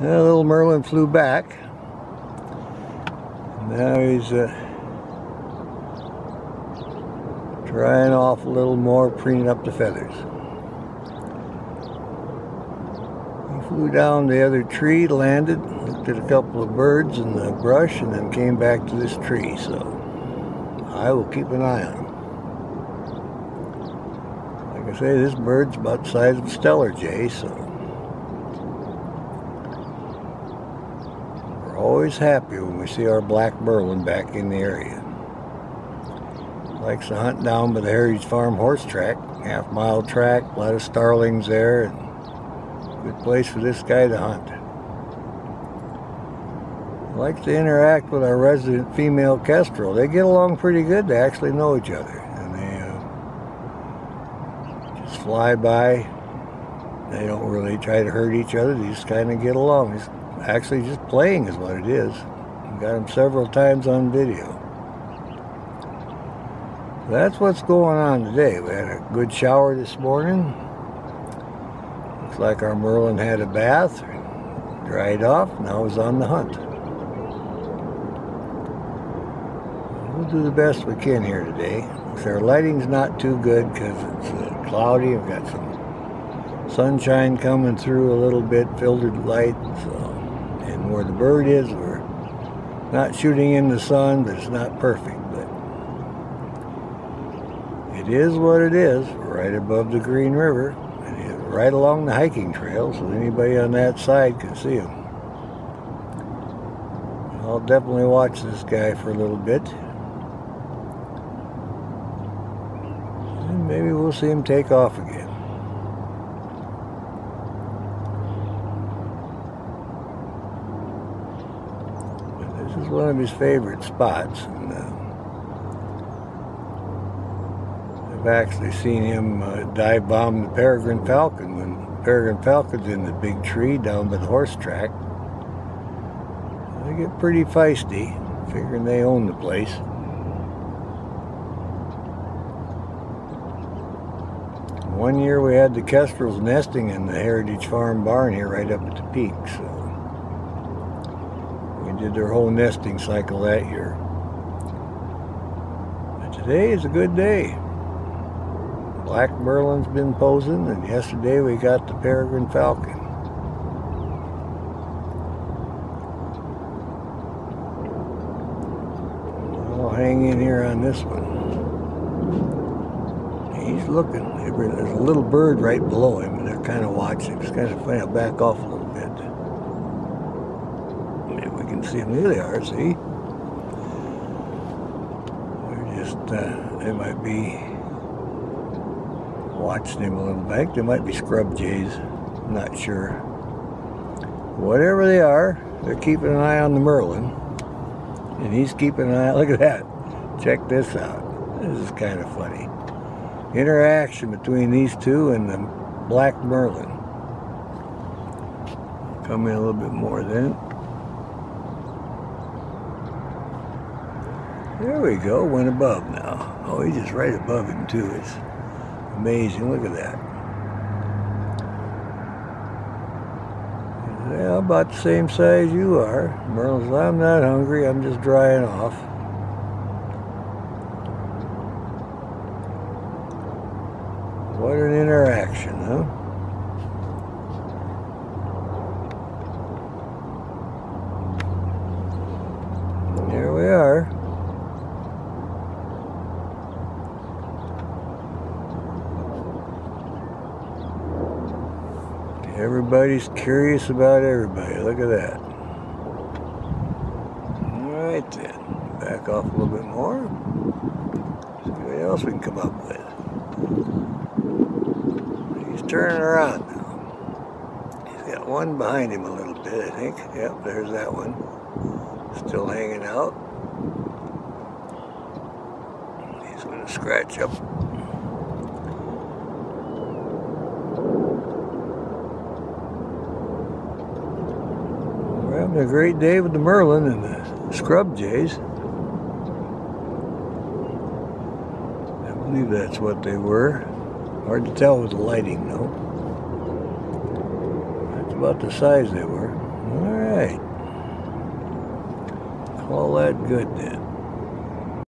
Yeah, little Merlin flew back. Now he's uh, drying off a little more, preening up the feathers. He flew down the other tree, landed, looked at a couple of birds in the brush, and then came back to this tree. So I will keep an eye on him. Like I say, this bird's about the size of a Steller Jay, so always happy when we see our black Merlin back in the area. Likes to hunt down by the Heritage Farm horse track, half mile track, a lot of starlings there, and good place for this guy to hunt. Likes to interact with our resident female kestrel. They get along pretty good. They actually know each other, and they uh, just fly by. They don't really try to hurt each other. They just kind of get along. Actually just playing is what it is. Got them several times on video. That's what's going on today. We had a good shower this morning. Looks like our Merlin had a bath, dried off, now is on the hunt. We'll do the best we can here today. Our lighting's not too good because it's uh, cloudy. We've got some sunshine coming through a little bit, filtered light. So, and where the bird is, we're not shooting in the sun, but it's not perfect. But it is what it is, right above the Green River, and right along the hiking trail, so anybody on that side can see him. I'll definitely watch this guy for a little bit. And maybe we'll see him take off again. But this is one of his favorite spots. And, uh, I've actually seen him uh, dive bomb the peregrine falcon when peregrine falcon's in the big tree down by the horse track. They get pretty feisty, figuring they own the place. One year we had the kestrels nesting in the Heritage Farm barn here right up at the peak, so we did their whole nesting cycle that year. But today is a good day. Black Merlin's been posing, and yesterday we got the Peregrine Falcon. I'll hang in here on this one. He's looking. There's a little bird right below him, and they're kind of watching. It's kind of funny. I'll back off a little bit. Can see them. There they are, see? They're just, uh, they might be watching him a little bit. They might be scrub jays. I'm not sure. Whatever they are, they're keeping an eye on the Merlin. And he's keeping an eye. Look at that. Check this out. This is kind of funny. Interaction between these two and the black Merlin. Come in a little bit more then. There we go. Went above now. Oh, he's just right above him too. It's Amazing, look at that. Yeah, about the same size you are. Merle says, I'm not hungry, I'm just drying off. What an interaction, huh? Here we are. Everybody's curious about everybody. Look at that. All right then. Back off a little bit more. See what else we can come up with. He's turning around now. He's got one behind him a little bit, I think. Yep, there's that one. Still hanging out. He's going to scratch up We're having a great day with the Merlin and the scrub jays. I believe that's what they were. Hard to tell with the lighting though. That's about the size they were. All right. Call that good then.